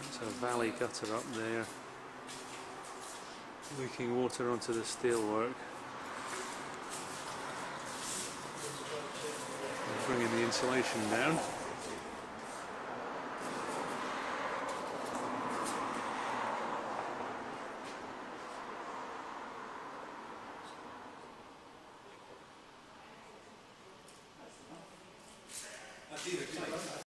It's a valley gutter up there. Leaking water onto the steelwork. Bringing the insulation down. That's either